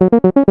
you.